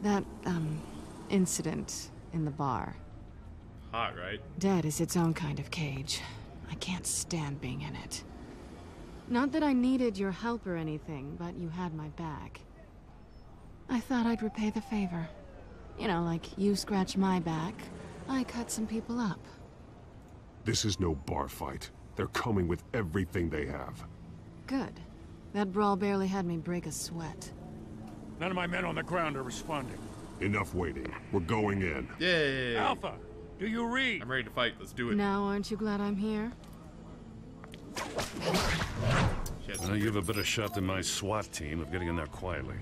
That, um, incident in the bar. Hot, right? Dead is its own kind of cage. I can't stand being in it. Not that I needed your help or anything, but you had my back. I thought I'd repay the favor. You know, like you scratch my back, I cut some people up. This is no bar fight. They're coming with everything they have. Good. That brawl barely had me break a sweat. None of my men on the ground are responding. Enough waiting. We're going in. Yay! Alpha, do you read? I'm ready to fight. Let's do it. Now, aren't you glad I'm here? Well, you have a better shot than my SWAT team of getting in there quietly.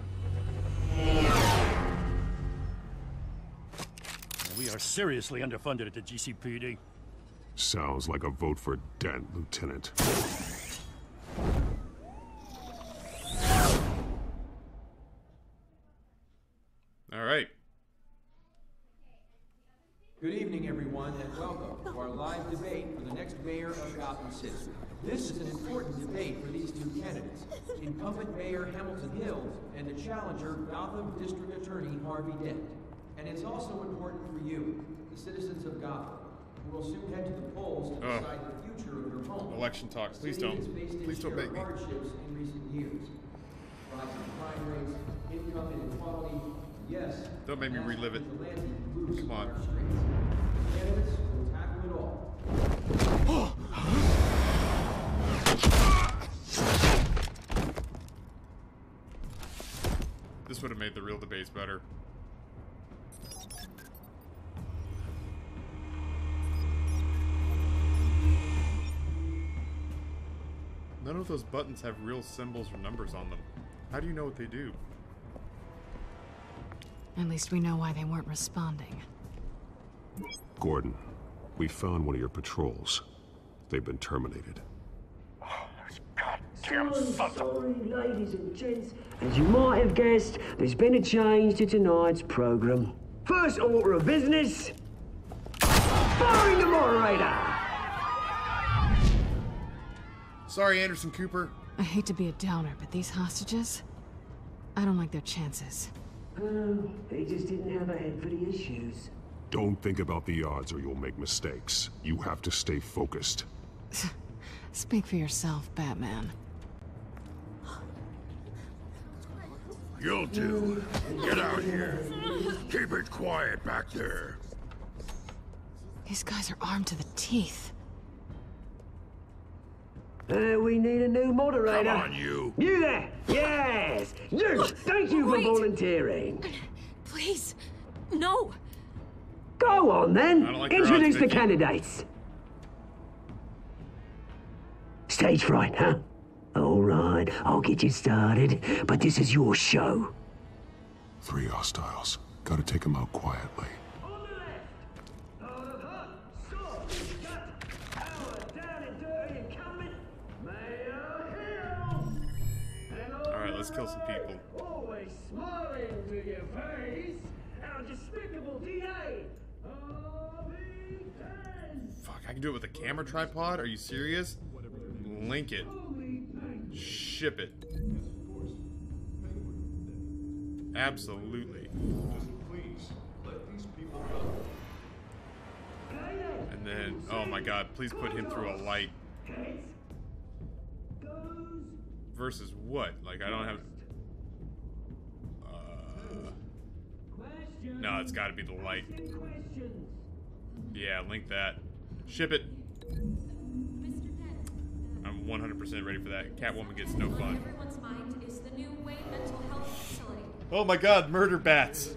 We are seriously underfunded at the GCPD. Sounds like a vote for Dent, Lieutenant. All right. Good evening, everyone, and welcome to our live debate for the next mayor of Gotham City. This is an important debate for these two candidates, incumbent Mayor Hamilton Hill and the challenger Gotham District Attorney Harvey Dent. And it's also important for you, the citizens of Gotham, who will soon head to the polls to Ugh. decide the future of your home. Election talks, Please don't. Please don't make me. hardships in recent years. Rising crime rates, income inequality, yes. Don't make me relive it. Come on. Candidates will tackle it all. This would have made the real debates better. None of those buttons have real symbols or numbers on them. How do you know what they do? At least we know why they weren't responding. Gordon, we found one of your patrols. They've been terminated. I'm sorry, ladies and gents. As you might have guessed, there's been a change to tonight's program. First order of business. Firing the moderator! Sorry, Anderson Cooper. I hate to be a downer, but these hostages? I don't like their chances. Oh, they just didn't have a head for the issues. Don't think about the odds or you'll make mistakes. You have to stay focused. Speak for yourself, Batman. You'll do. Get out here. Keep it quiet back there. These guys are armed to the teeth. Uh, we need a new moderator. Come on, you. You there! Yes! You! Thank you Wait. for volunteering. Please. No. Go on then. Like Introduce the candidates. Stage fright, huh? All right, I'll get you started, but this is your show. Three hostiles. Gotta take them out quietly. Alright, let's kill some people. Always smiling to your face. Our despicable DA. Fuck, I can do it with a camera tripod? Are you serious? Link it. Ship it. Absolutely. And then, oh my god, please put him through a light. Versus what? Like, I don't have. Uh, no, it's gotta be the light. Yeah, link that. Ship it. I'm 100% ready for that. Catwoman gets no fun. Everyone's mind is the new Wayne Mental Health Facility. Oh my god, murder bats!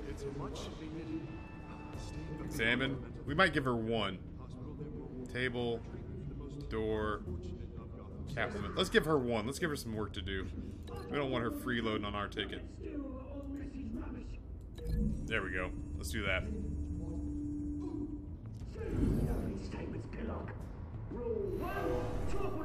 Examine. We might give her one. Table. Door. Catwoman. Let's give her one. Let's give her some work to do. We don't want her freeloading on our ticket. There we go. Let's do that. Statements, Rule one.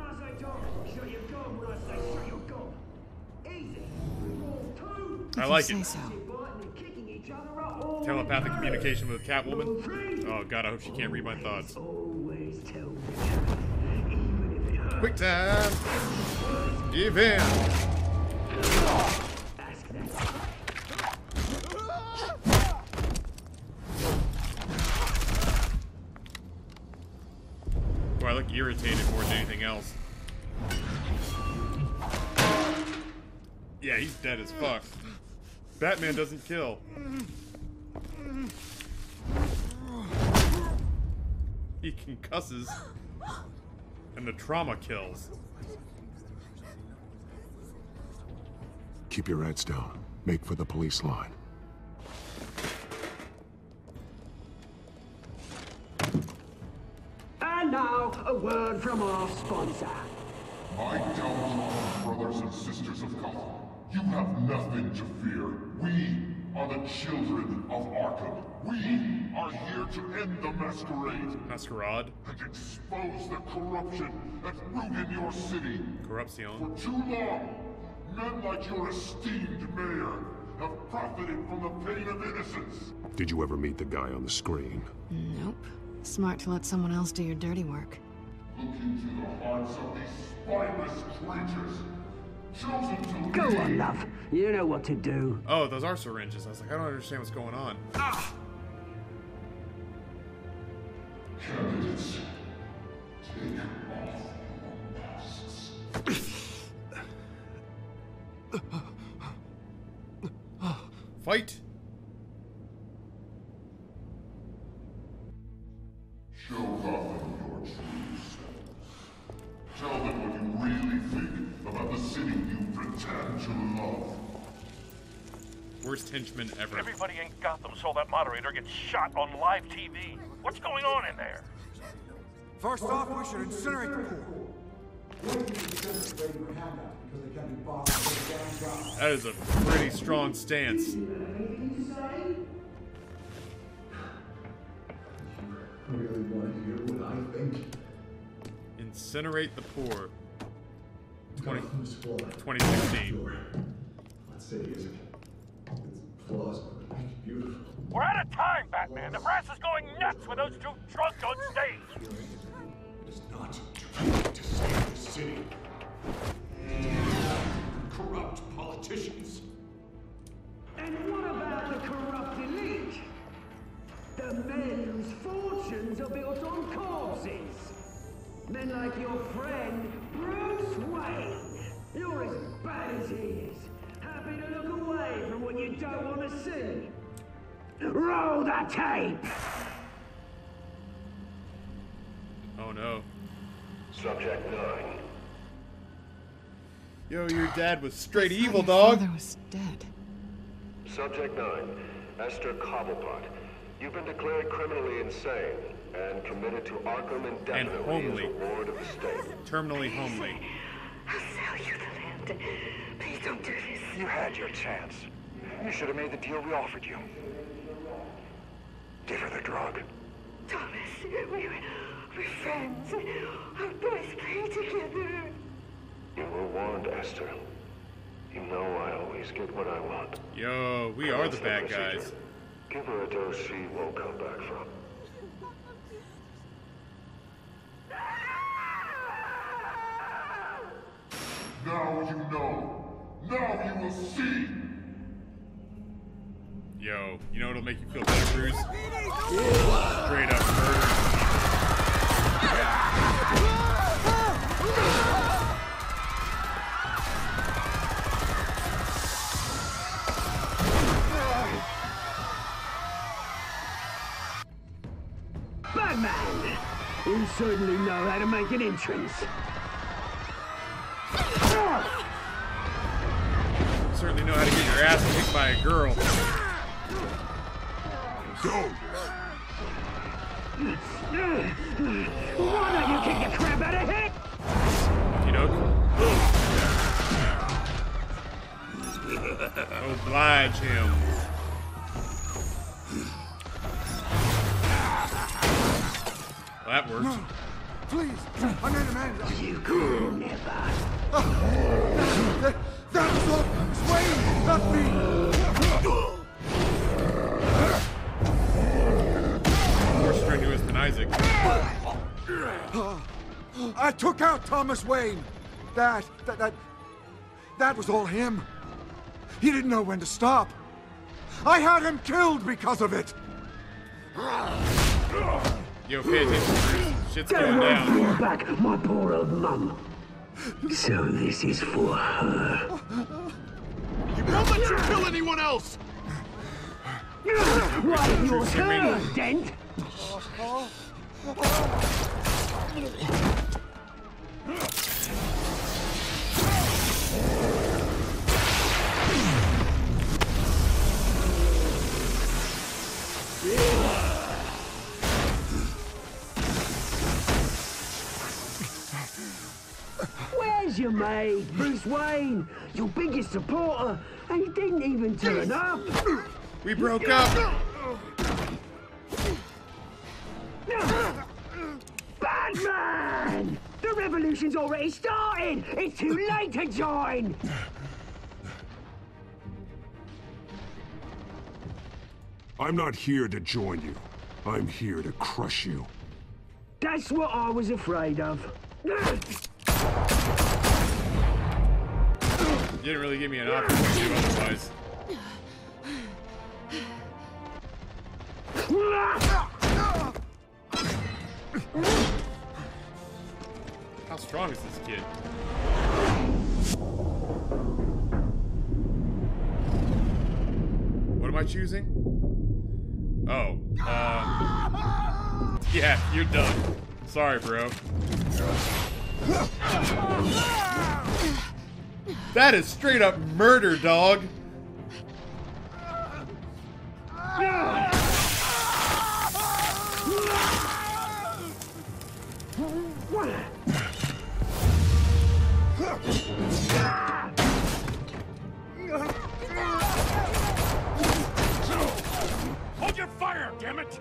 I like it. Biting and kicking each other up Telepathic communication with Catwoman. Oh god, I hope she can't read my thoughts. Quick time! Give in! Boy, I look irritated more than anything else. Yeah, he's dead as fuck. Batman doesn't kill. He concusses. And the trauma kills. Keep your heads down. Make for the police line. And now, a word from our sponsor. My downtrodden brothers and sisters of Gotham, you have nothing to fear. We are the children of Arkham. We are here to end the masquerade. Masquerade? And expose the corruption that rooted in your city. Corruption. For too long, men like your esteemed mayor have profited from the pain of innocence. Did you ever meet the guy on the screen? Nope. Smart to let someone else do your dirty work. Look into the hearts of these spineless creatures. Chosen to Go on, love. You know what to do. Oh, those are syringes. I was like, I don't understand what's going on. Candidates, take off your masks. Fight! Worst henchman ever. Everybody in Gotham saw that moderator get shot on live TV. What's going on in there? First off, we should incinerate the pool. That is a pretty strong stance. really want to hear what I think? Incinerate the poor. 20, 2016. Sure. That city isn't. Its flaws are beautiful. We're out of time, Batman. The press is going nuts with those two drunks on stage. It's not to save the city. Corrupt politicians. And what about the corrupt elite? The men whose fortunes are built on corpses. Men like your friend, Bruce Wayne. You're as bad as he is. Happy to look away from what you don't want to see. Roll the tape! Oh no. Subject 9. Yo, your dad was straight evil, Your dog. father was dead. Subject 9. Esther Cobblepot. You've been declared criminally insane and committed to Arkham indefinitely homely. as a ward of the state. Terminally homely. I'll sell you the land. Please don't do this. You had your chance. You should have made the deal we offered you. Give her the drug. Thomas, we were, we're friends. Our boys play together. You were warned, Esther. You know I always get what I want. Yo, we are the bad procedure. guys. Give her a dose she won't come back from. Now you know. Now you will see. Yo, you know what'll make you feel better, Bruce? Straight up murder. Batman! You certainly know how to make an entrance. How to get your ass kicked by a girl. Go. Why don't you kick the crap out of him? You know? Oblige him. Well, that worked. Please, I need a man. You could never. That, more strenuous than Isaac. I took out Thomas Wayne. That, that, that, that was all him. He didn't know when to stop. I had him killed because of it. Yo, pay attention, Shit's going down. Bring back my poor old mum. So this is for her. You won't let you kill anyone else! Right, your you mean- turn, Dent. Oh, oh, oh. Your mate, Bruce Wayne? Your biggest supporter, and he didn't even turn up. We broke up. Batman! The revolution's already started! It's too late to join! I'm not here to join you. I'm here to crush you. That's what I was afraid of. Didn't really give me an option to otherwise. How strong is this kid? What am I choosing? Oh, um, yeah, you're done. Sorry, bro. That is straight up murder, dog. Hold your fire, damn it!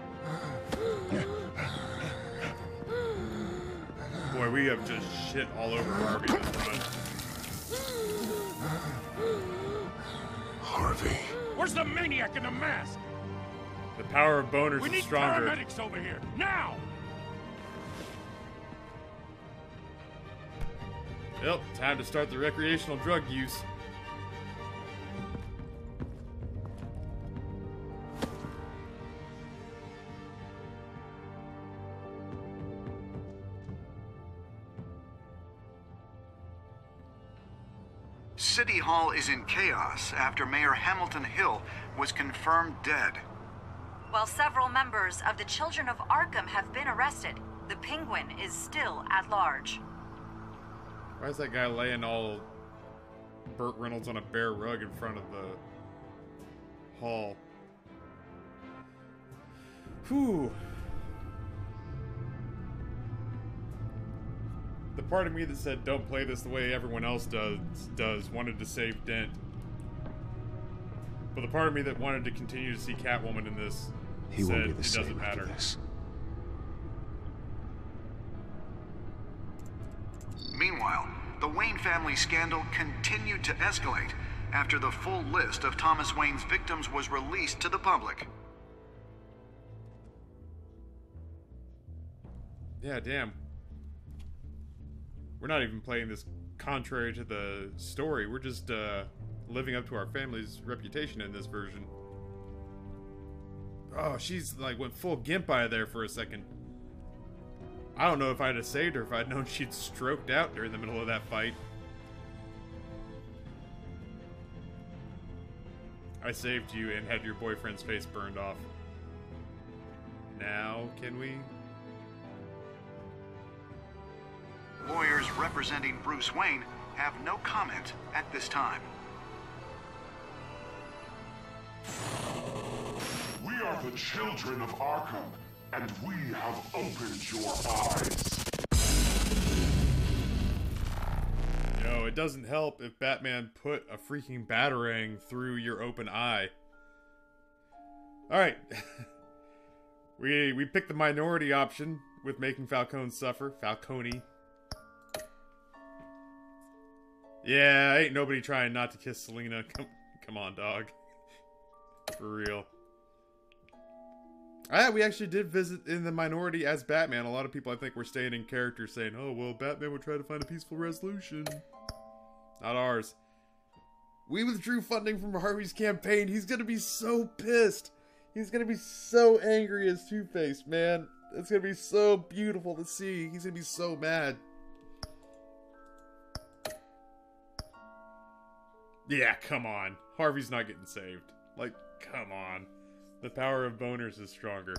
Boy, we have just shit all over Harvey. Harvey. Where's the maniac in the mask? The power of boners We is need stronger. paramedics over here, now! Yep, time to start the recreational drug use. City Hall is in chaos after Mayor Hamilton Hill was confirmed dead. While several members of the Children of Arkham have been arrested, the Penguin is still at large. Why is that guy laying all Burt Reynolds on a bare rug in front of the hall? Whew. The part of me that said don't play this the way everyone else does does wanted to save Dent. But the part of me that wanted to continue to see Catwoman in this He said won't be the it same doesn't matter. this. Meanwhile, the Wayne family scandal continued to escalate after the full list of Thomas Wayne's victims was released to the public. Yeah, damn. We're not even playing this contrary to the story. We're just uh, living up to our family's reputation in this version. Oh, she's like went full gimp eye there for a second. I don't know if I'd have saved her if I'd known she'd stroked out during the middle of that fight. I saved you and had your boyfriend's face burned off. Now, can we? Lawyers representing Bruce Wayne have no comment at this time. We are the children of Arkham, and we have opened your eyes. Yo, it doesn't help if Batman put a freaking batarang through your open eye. Alright. we we picked the minority option with making Falcone suffer. Falcone. Yeah, ain't nobody trying not to kiss Selena. Come come on, dog. For real. Ah, we actually did visit in the minority as Batman. A lot of people, I think, were staying in character saying, oh, well, Batman would try to find a peaceful resolution. Not ours. We withdrew funding from Harvey's campaign. He's gonna be so pissed. He's gonna be so angry as Two-Face, man. It's gonna be so beautiful to see. He's gonna be so mad. Yeah, come on. Harvey's not getting saved. Like, come on. The power of boners is stronger.